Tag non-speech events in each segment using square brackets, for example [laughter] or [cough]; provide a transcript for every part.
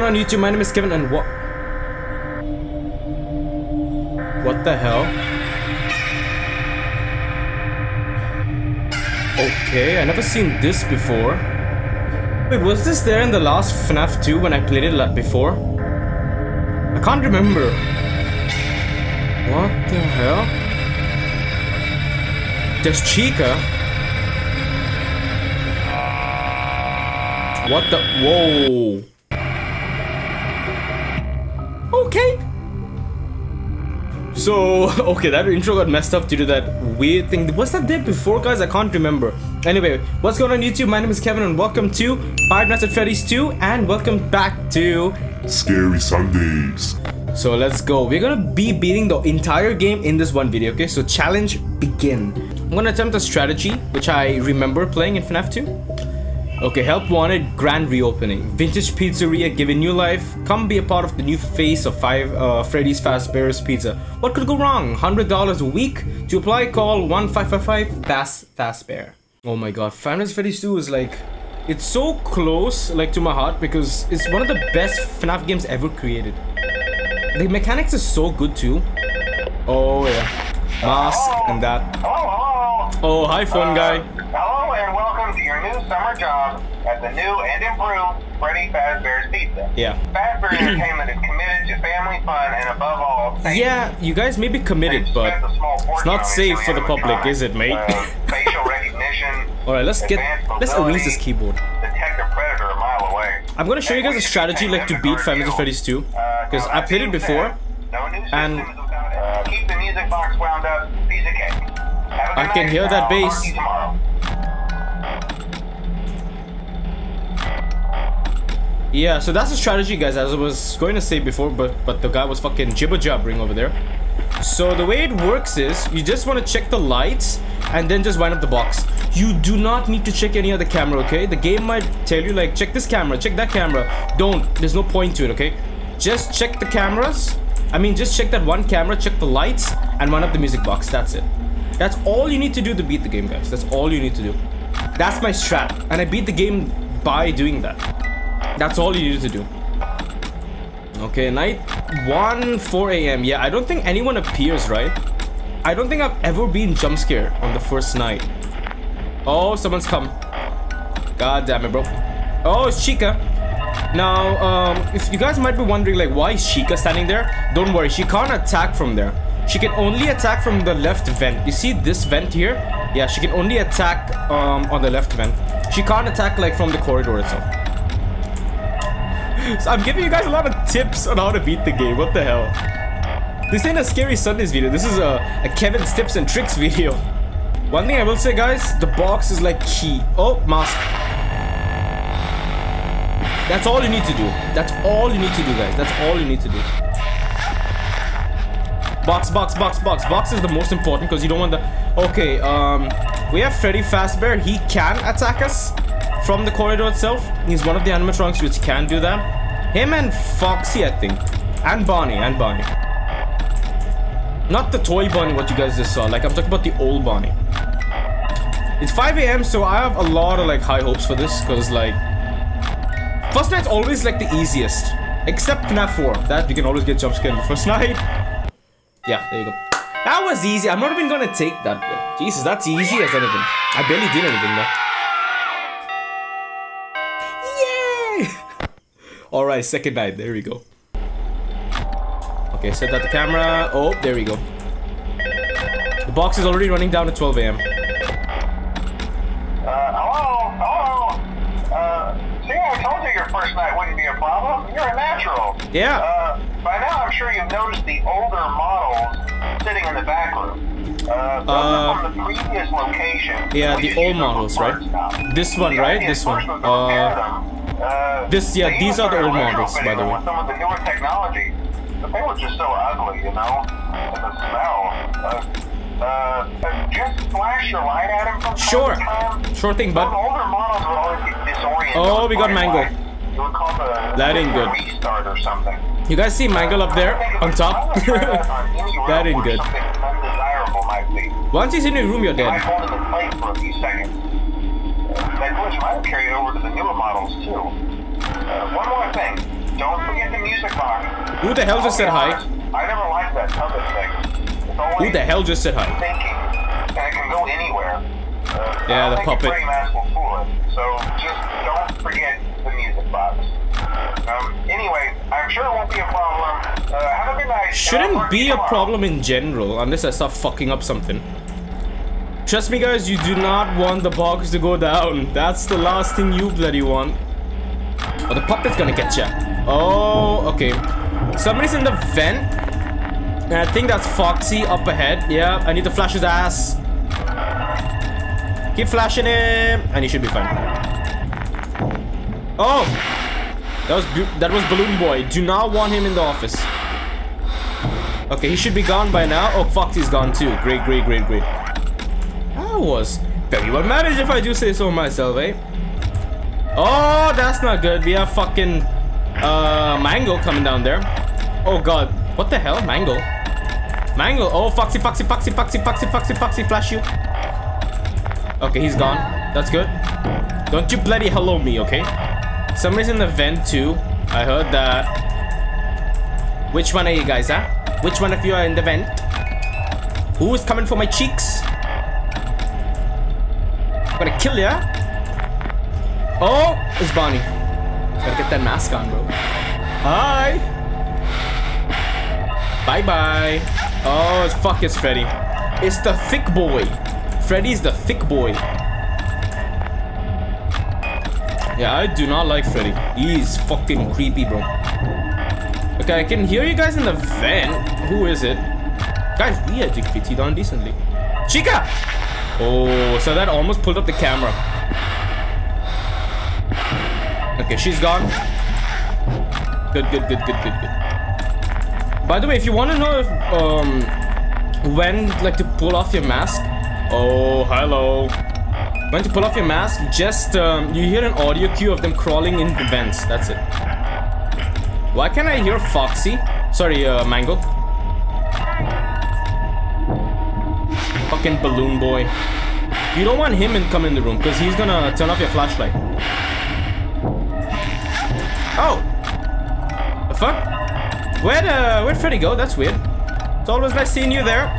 going on YouTube? My name is Kevin and what? What the hell? Okay, I never seen this before. Wait, was this there in the last FNAF 2 when I played it before? I can't remember. What the hell? There's Chica. What the? Whoa. Okay. So, [laughs] okay, that intro got messed up due to that weird thing. Was that there before, guys? I can't remember. Anyway, what's going on YouTube? My name is Kevin and welcome to Five Nights at Freddy's 2 and welcome back to Scary Sundays. So let's go. We're gonna be beating the entire game in this one video, okay? So challenge begin. I'm gonna attempt a strategy, which I remember playing in FNAF 2. Okay, help wanted, grand reopening. Vintage Pizzeria giving new life. Come be a part of the new face of five uh, Freddy's Fazbear's Pizza. What could go wrong? $100 a week? To apply, call 1555 Fast Fazbear. Oh my god, at Freddy's 2 is like... It's so close, like, to my heart because it's one of the best FNAF games ever created. The mechanics is so good too. Oh yeah. Mask and that. Hello. Oh, hi phone guy. Hello and welcome to your new summer job at the new and improved Freddy Fazbear's Pizza. Yeah. Fazbear Entertainment [clears throat] is committed to family fun and above all, safety. Yeah, you guys may be committed, but spent a small it's not safe for the public, is it, mate? uh, facial recognition. [laughs] Alright, let's get let's erase this keyboard. Detect a predator a mile away. I'm gonna show you guys a strategy like to beat Family Freddy's 2. Because I played it before. No and- systems without it. Uh, keep the music box wound up. Piece of cake. Have a I can hear that bass. Yeah, so that's the strategy, guys, as I was going to say before, but but the guy was fucking jibber jabbering over there. So the way it works is, you just want to check the lights, and then just wind up the box. You do not need to check any other camera, okay? The game might tell you, like, check this camera, check that camera. Don't. There's no point to it, okay? Just check the cameras. I mean, just check that one camera, check the lights, and wind up the music box. That's it. That's all you need to do to beat the game, guys. That's all you need to do. That's my strat. And I beat the game by doing that. That's all you need to do. Okay, night 1, 4 a.m. Yeah, I don't think anyone appears, right? I don't think I've ever been jump scared on the first night. Oh, someone's come. God damn it, bro. Oh, it's Chica. Now, um, if you guys might be wondering, like, why is Chica standing there? Don't worry, she can't attack from there. She can only attack from the left vent. You see this vent here? Yeah, she can only attack um, on the left vent. She can't attack, like, from the corridor itself. So I'm giving you guys a lot of tips on how to beat the game. What the hell? This ain't a Scary Sundays video. This is a, a Kevin's tips and tricks video. One thing I will say, guys, the box is like key. Oh, mask. That's all you need to do. That's all you need to do, guys. That's all you need to do. Box, box, box, box. Box is the most important because you don't want the... Okay, um... We have Freddy Fazbear. He can attack us from the corridor itself. He's one of the animatronics which can do that. Him and Foxy, I think. And Bonnie, and Bonnie. Not the toy Bonnie, what you guys just saw. Like, I'm talking about the old Bonnie. It's 5 a.m., so I have a lot of, like, high hopes for this. Because, like... First night's always, like, the easiest. Except FNAF 4. That, you can always get jump scared the first [laughs] night. Yeah, there you go. That was easy. I'm not even gonna take that bit. Jesus, that's easy as anything. I barely did anything there. Yay! [laughs] Alright, second night. There we go. Okay, set that the camera. Oh, there we go. The box is already running down to 12 a.m. Uh, hello? Hello? Uh, see, I told you your first night wouldn't be a problem. You're a natural. Yeah. Uh, by now I'm sure you've noticed the older models sitting in the back room. Uh, Uh, from the previous location. yeah, the old use them for models, right? now. This one, The right? This one. first was to repair them. Uh, this- yeah, these are the old models, by the way. With some of the newer technology, but they were just so ugly, you know? And the smell. Uh, uh, uh, just flash your light at them from Sure. time. Sure thing, Those bud. older models would always get disoriented. Oh, we got Mangle. light. You would call the That ain't good. restart or something. You guys see Mangle up there on top? [laughs] that ain't good. Something undesirable might be. Once he's in your room, you're dead. hold it in for a few seconds. That glitch might carry over to the newer models too. Uh, one more thing. don't forget the music box. Who the hell just said hi? I never liked that trumpet thing. Who the hell just said hi? thinking, and it can go anywhere. Uh, Yeah, the puppet. Freddy Mask will fool it. So just don't forget the music box. Um, anyway, I'm sure it won't be a problem. Uh, have a good night. Shouldn't be a problem in general unless I start fucking up something. Trust me guys, you do not want the box to go down. That's the last thing you bloody want. Oh, the puppet's gonna get ya. Oh, okay. Somebody's in the vent. And I think that's Foxy up ahead. Yeah, I need to flash his ass. Keep flashing him, and he should be fine. Oh! That was that was Balloon Boy. Do not want him in the office. Okay, he should be gone by now. Oh, Foxy's gone too. Great, great, great, great. That was very well managed if I do say so myself, eh? Oh, that's not good. We have fucking uh Mangle coming down there. Oh god. What the hell? Mangle. Mangle. Oh, Foxy, Foxy, Foxy, Foxy, Foxy, Foxy, Foxy, flash you. Okay, he's gone. That's good. Don't you bloody hello me, okay? Somebody's in the vent too. I heard that. Which one are you guys, huh? Which one of you are in the vent? Who is coming for my cheeks? I'm gonna kill ya. Oh, it's Bonnie. Gotta get that mask on, bro. Hi. Bye bye. Oh, it's fuck, it's Freddy. It's the thick boy. Freddy's the thick boy. Yeah, I do not like Freddy. He's fucking creepy, bro. Okay, I can hear you guys in the vent. Who is it? Guys, we had to pity down decently. Chica! Oh, so that almost pulled up the camera. Okay, she's gone. Good, good, good, good, good, good. By the way, if you want to know if, um, when, like, to pull off your mask. Oh, hello. When to pull off your mask, just, um, you hear an audio cue of them crawling in the vents. That's it. Why can't I hear Foxy? Sorry, uh, Mangle. Fucking balloon boy. You don't want him to come in the room because he's gonna turn off your flashlight. Oh! The fuck? Where'd, uh, where'd Freddy go? That's weird. It's always nice seeing you there.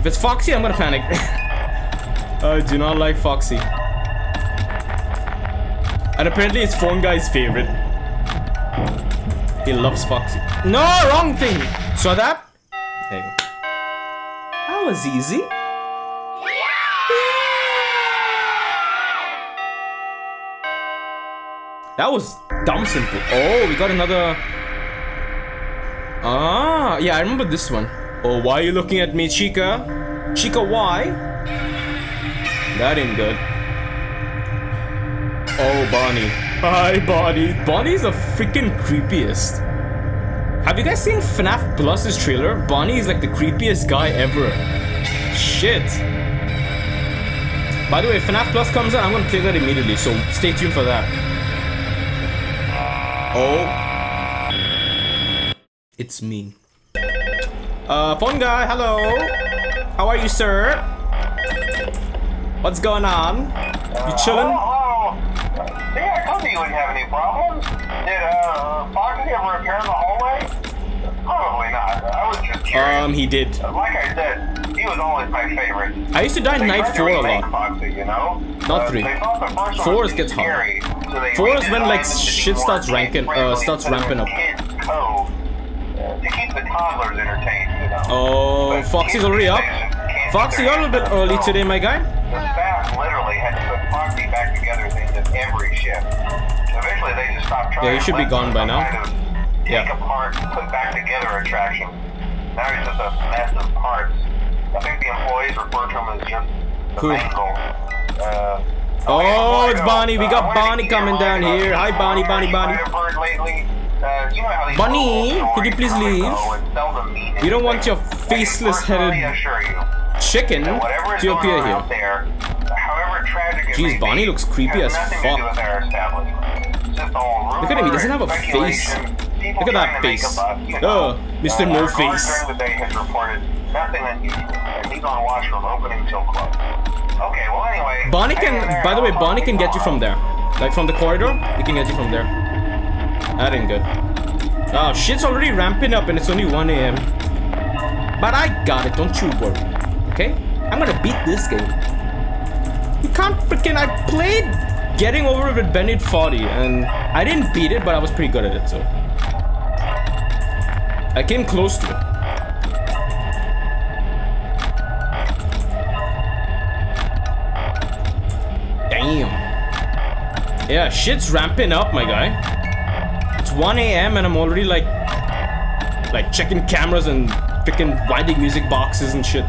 If it's Foxy, I'm gonna panic. [laughs] I do not like Foxy. And apparently it's Phone Guy's favorite. He loves Foxy. No, wrong thing! Saw that? There you go. That was easy. That was dumb simple. Oh, we got another... Ah, yeah, I remember this one. Oh, why are you looking at me, Chica? Chica, why? That ain't good. Oh, Bonnie. Hi, Bonnie. Bonnie's the freaking creepiest. Have you guys seen FNAF Plus's trailer? Bonnie is like the creepiest guy ever. Shit. By the way, if FNAF Plus comes out, I'm gonna play that immediately, so stay tuned for that. Oh. It's me. Uh, phone guy, hello. How are you, sir? What's going on? You chilling? Oh, oh. See, I told you you wouldn't have any problems. Did uh, Foxy ever appear in the hallway? Probably not. I was just curious. Um, he did. like I said, he was always my favorite. I used to die They night four a lot. Foxy, you know? Not Uh, three. They thought the first one Four gets hard. Four is when, like, shit starts ranking- uh, starts ramping up. Oh, Foxy's already up. Foxy, you're a little bit early today, my guy. Yeah, he should be gone by now. Take Yeah. apart, put back together attraction. Now he's just a mess of parts. I think the employees refer to him as just the mangle. Uh, Oh, it's Bonnie. We uh, got I wanted to Bonnie coming down here. Hi, Bonnie, Bonnie, Bonnie. might have heard lately. Uh, you know how these Bonnie, could you please leave? go and seldom mean We don't want your faceless-headed chicken to appear here. out there, however tragic it Jeez, Bonnie looks creepy as fuck. do with our establishment. It's just all Look at him, he doesn't have a face. Look at that trying to make face. you Oh. Mr. No Face. during the day has reported nothing unusual, and he's on watch from opening till close. Okay, well anyway. Bonnie can, by the way, Bonnie can get you from there. Like from the corridor, he can get you from there. That ain't good. Oh, shit's already ramping up and it's only 1 a.m. But I got it, don't you worry. Okay? I'm gonna beat this game. You can't freaking. I played getting over with Bennett Foddy and I didn't beat it, but I was pretty good at it, so. I came close to it. Damn. Yeah, shit's ramping up, my guy. It's 1 a.m. and I'm already like, like checking cameras and freaking winding music boxes and shit.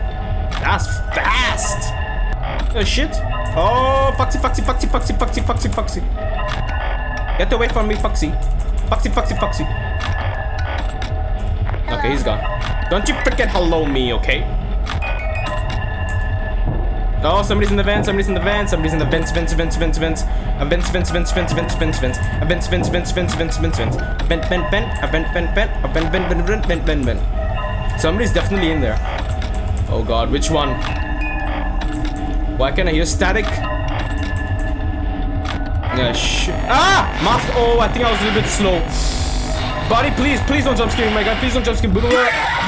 That's fast. Oh shit. Oh, Foxy, Foxy, Foxy, Foxy, Foxy, Foxy, Foxy. Get away from me, Foxy. Foxy, Foxy, Foxy. Okay, he's gone. Don't you freaking hello me, okay? Oh, somebody's in the van, somebody's in the van, somebody's in the vents, vents, vents, vents, vents. A vents, vents, vents, vents, vents, vents, vents. A vents, vents, vents, vents, vents, vents, vents. Vent, vent, vent, a vent, vent, vent, a vent, vent, vent, vent, vent, vent, vent. Somebody's definitely in there. Oh god, which one? Why can't I hear static? Yeah, sh ah! Mask. Oh, I think I was a little bit slow. Body, please, please don't jump scare me, my god. Please don't jump scare me.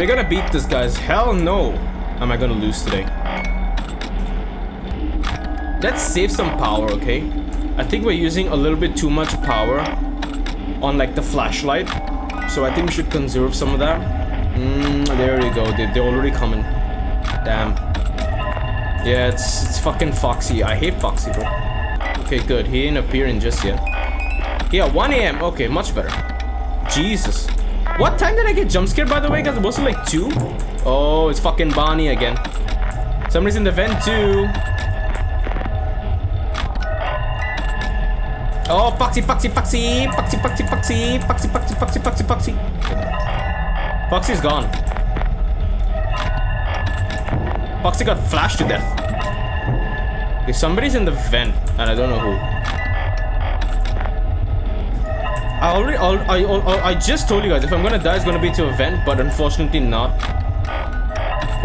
We're gonna beat this, guys. Hell no. Am I gonna lose today? Let's save some power, okay? I think we're using a little bit too much power on like the flashlight. So I think we should conserve some of that. Mm, there you go. They, they're already coming. Damn. Yeah, it's, it's fucking Foxy. I hate Foxy, bro. Okay, good. He ain't appearing just yet. Yeah, 1 a.m. Okay, much better. Jesus. What time did I get jump scared, by the way? Because it was like 2? Oh, it's fucking Bonnie again. Somebody's in the vent, too. Oh, Foxy, Foxy, Foxy. Foxy, Foxy, Foxy. Foxy, Foxy, Foxy, Foxy, Foxy. Foxy's gone. Foxy got flashed to death. Okay, somebody's in the vent, and I don't know who. I already, I, I, I just told you guys, if I'm gonna die, it's gonna be to a vent, but unfortunately not.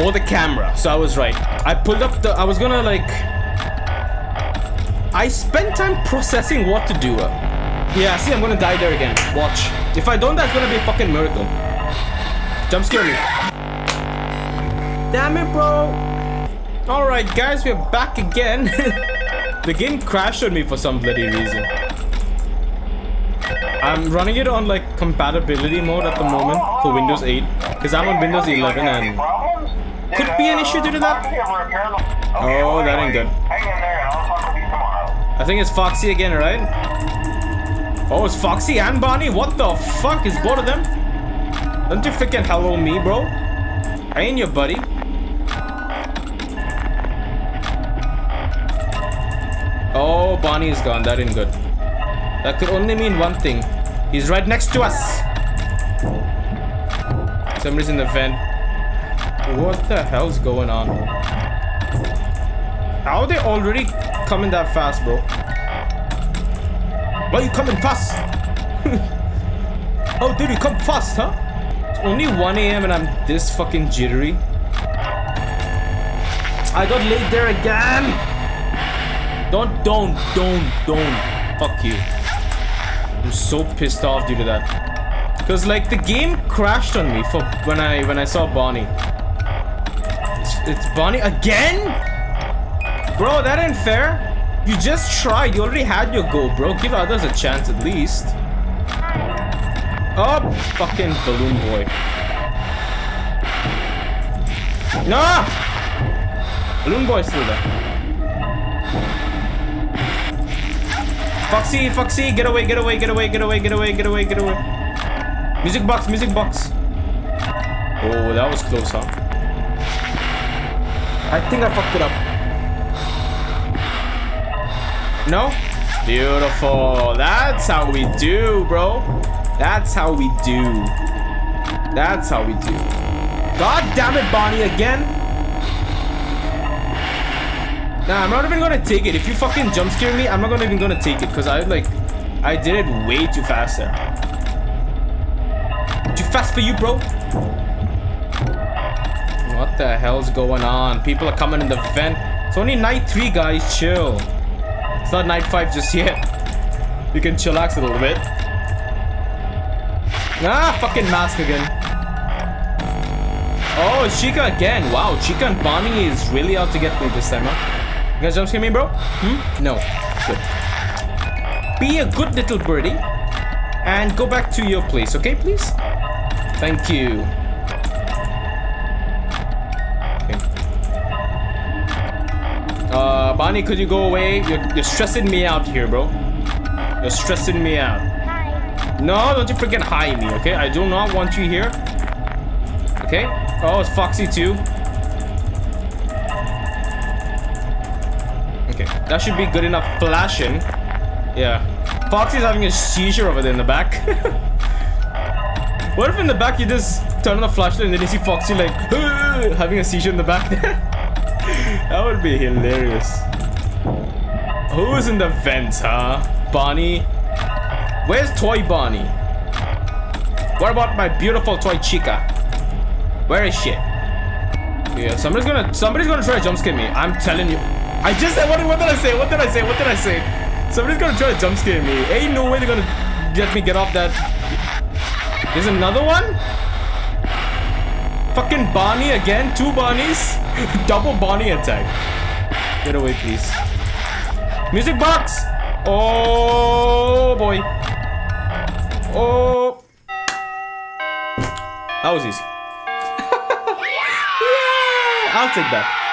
Or the camera, so I was right. I pulled up the, I was gonna like, I spent time processing what to do. Yeah, see, I'm gonna die there again. Watch. If I don't, that's gonna be a fucking miracle. Jump scare me. Damn it, bro. Alright, guys, we're back again. [laughs] the game crashed on me for some bloody reason. I'm running it on like compatibility mode at the moment for Windows 8 because I'm on Windows 11 and could be an issue due to that. Oh, that ain't good. I think it's Foxy again, right? Oh, it's Foxy and Bonnie? What the fuck is both of them? Don't you freaking hello me, bro. I ain't your buddy. Oh, Bonnie is gone. That ain't good. That could only mean one thing. He's right next to us. Somebody's in the vent. What the hell's going on? How are they already coming that fast, bro? Why are you coming fast? [laughs] oh, dude, you come fast, huh? It's only 1 a.m. and I'm this fucking jittery. I got laid there again. Don't, don't, don't, don't. Fuck you. I'm so pissed off due to that. Cause like the game crashed on me for when I when I saw Bonnie. It's, it's Bonnie again? Bro, that ain't fair. You just tried. You already had your go, bro. Give others a chance at least. Oh, fucking balloon boy. No! Balloon boy's still there. Foxy, Foxy, get away, get away, get away, get away, get away, get away, get away. Music box, music box. Oh, that was close, huh? I think I fucked it up. No? Beautiful. That's how we do, bro. That's how we do. That's how we do. God damn it, Bonnie, again. Nah, I'm not even gonna take it. If you fucking jump scare me, I'm not gonna even gonna take it because I like I did it way too fast there. Too fast for you, bro. What the hell's going on? People are coming in the vent. It's only night three, guys. Chill. It's not night five just yet. You can chillax a little bit. Ah, fucking mask again. Oh, Chica again. Wow, Chica and Bonnie is really out to get me this time, huh? You guys jump scare me, bro? Hmm? No. Good. Be a good little birdie. And go back to your place, okay, please? Thank you. Okay. Uh, Bonnie, could you go away? You're, you're stressing me out here, bro. You're stressing me out. No, don't you freaking hi me, okay? I do not want you here. Okay? Oh, it's Foxy too. That should be good enough flashing. Yeah. Foxy's having a seizure over there in the back. [laughs] what if in the back you just turn on the flashlight and then you see Foxy like [laughs] having a seizure in the back there? [laughs] that would be hilarious. Who's in the vents, huh? Bonnie? Where's Toy Bonnie? What about my beautiful toy Chica? Where is she? Yeah, somebody's gonna somebody's gonna try to jump scare me. I'm telling you. I just said what, what did I say? What did I say? What did I say? Somebody's gonna try to jump scare me. Ain't no way they're gonna get me get off that. There's another one? Fucking Bonnie again? Two Bonnies? [laughs] Double Bonnie attack. Get away, please. Music box! Oh boy. Oh. That was easy. [laughs] yeah, I'll take that.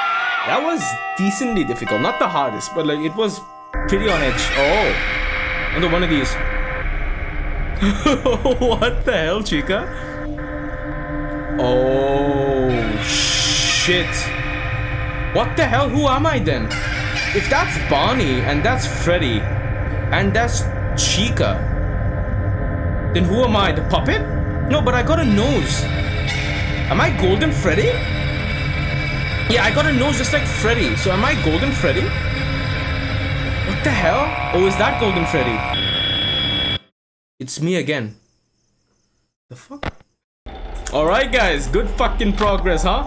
That was decently difficult. Not the hardest, but like it was pretty on edge. Oh. Another one of these. [laughs] what the hell, Chica? Oh, shit. What the hell? Who am I then? If that's Bonnie, and that's Freddy, and that's Chica, then who am I? The puppet? No, but I got a nose. Am I Golden Freddy? Yeah, I got a nose just like Freddy. So am I Golden Freddy? What the hell? Oh, is that Golden Freddy? It's me again. The fuck? Alright guys, good fucking progress, huh?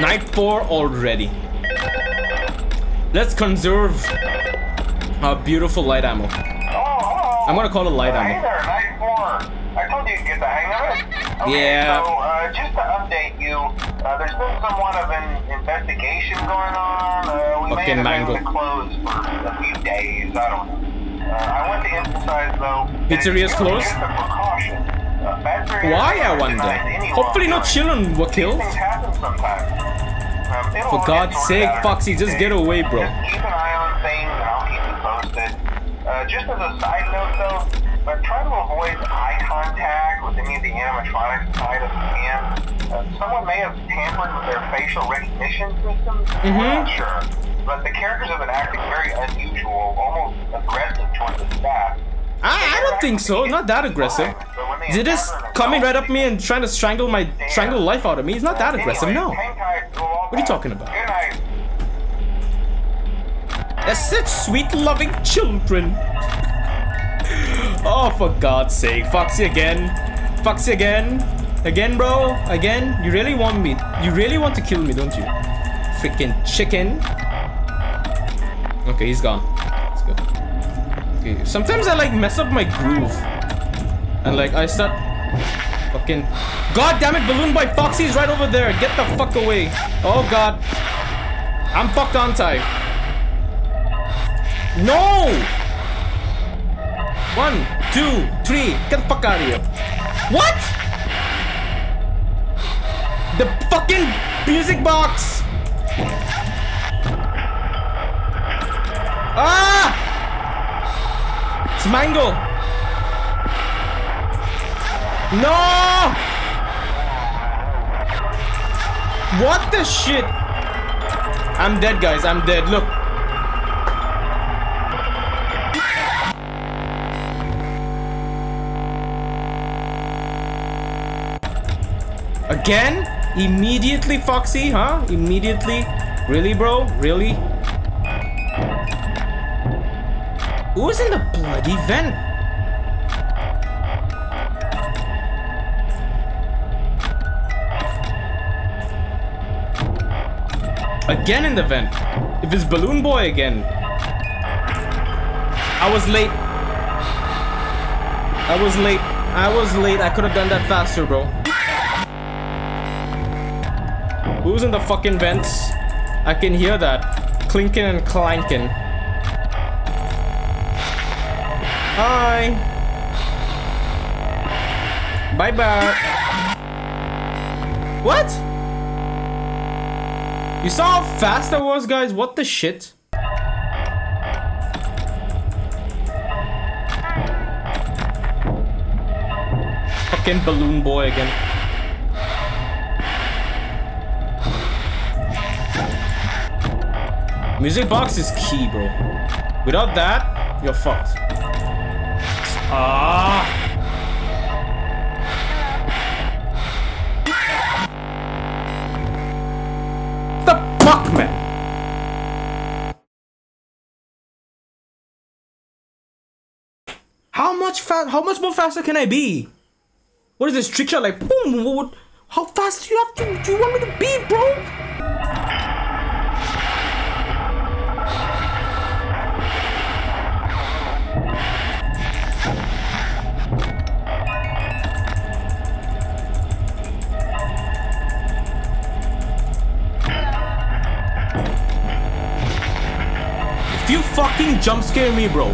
Night 4 already. Let's conserve our beautiful light ammo. Oh. I'm gonna call it light Uh, Hey ammo. there, night four. I told you to get the hang of it. Okay, Yeah. So, uh, just to update you, uh, there's been somewhat of an investigation going on. Uh, we Fucking may have been closed for a few days. I don't know. Uh, I want to emphasize, though, Pizzeria's closed? Uh, Why, I wonder? Hopefully no children were killed. things happen sometimes. Um, For God's sake, Foxy, just get away, bro. Just keep an eye on things, and I'll keep you posted. Uh, just as a side note, though, uh, try to avoid eye contact with any of the animatronics inside of the can. Uh, someone may have tampered with their facial recognition systems. Mhm. I'm not sure. But the characters have been acting very unusual, almost aggressive towards the staff. I, I don't think so. Not that aggressive. Is it just coming right up me and trying to strangle my strangle life out of me? It's not that aggressive, no. What are you talking about? They're such sweet, loving children. Oh, for God's sake. Foxy again. Foxy again. Again, bro. Again. You really want me. You really want to kill me, don't you? Freaking chicken. Okay, he's gone. That's good. Okay, sometimes I like mess up my groove. And like I start fucking God damn it, Balloon Boy Foxy's right over there. Get the fuck away. Oh god. I'm fucked on tie. No! One, two, three. Get the fuck out of here. What? The fucking music box. Ah! It's Mangle. No! What the shit? I'm dead, guys. I'm dead. Look. Again? Immediately, Foxy, huh? Immediately? Really, bro? Really? Who is in the bloody vent? Again in the vent. If it's Balloon Boy again. I was late. I was late. I was late. I could have done that faster, bro. Who's in the fucking vents? I can hear that. Clinking and clanking. Hi. Bye bye. What? You saw how fast I was, guys? What the shit? Fucking balloon boy again. Music box is key, bro. Without that, you're fucked. Ah. The fuck, man? How much fast? How much more faster can I be? What is this trick shot like? Boom! What, how fast do you have to? Do you want me to be, bro? Fucking jump scare me, bro.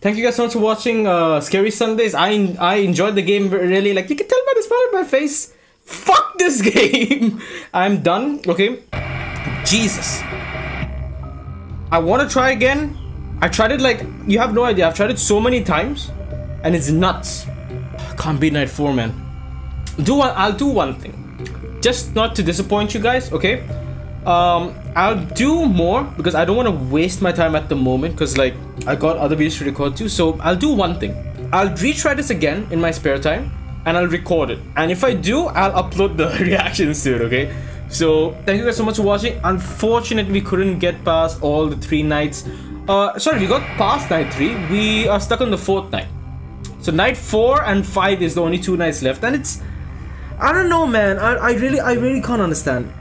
Thank you guys so much for watching uh, Scary Sundays. I I enjoyed the game really. Like you can tell by the smile on my face. Fuck this [laughs] game. I'm done. Okay. Jesus. I want to try again. I tried it like you have no idea. I've tried it so many times, and it's nuts. Can't beat Night Four, man. Do one. I'll do one thing, just not to disappoint you guys. Okay. Um, I'll do more because I don't want to waste my time at the moment because like I got other videos to record too. So I'll do one thing. I'll retry this again in my spare time and I'll record it. And if I do, I'll upload the [laughs] reactions to it. Okay. So thank you guys so much for watching. Unfortunately, we couldn't get past all the three nights. Uh, sorry, we got past night three. We are stuck on the fourth night. So night four and five is the only two nights left, and it's I don't know, man. I, I really I really can't understand.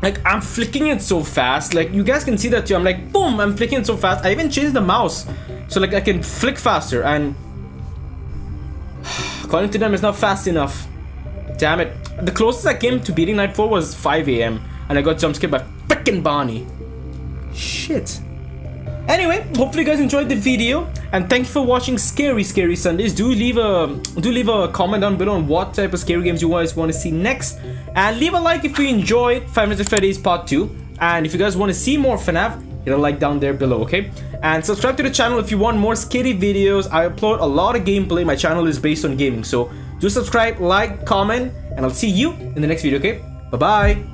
Like I'm flicking it so fast. Like you guys can see that too. I'm like boom. I'm flicking it so fast. I even changed the mouse so like I can flick faster. And [sighs] according to them, it's not fast enough. Damn it. The closest I came to beating Night 4 was 5 a.m. And I got jump scared by freaking Barney. Shit. Anyway, hopefully you guys enjoyed the video and thank you for watching Scary Scary Sundays. Do leave a do leave a comment down below on what type of scary games you guys want to see next. And leave a like if you enjoyed Five Nights at Freddy's Part 2. And if you guys want to see more FNAF, hit a like down there below, okay? And subscribe to the channel if you want more scary videos. I upload a lot of gameplay. My channel is based on gaming. So do subscribe, like, comment, and I'll see you in the next video, okay? Bye-bye.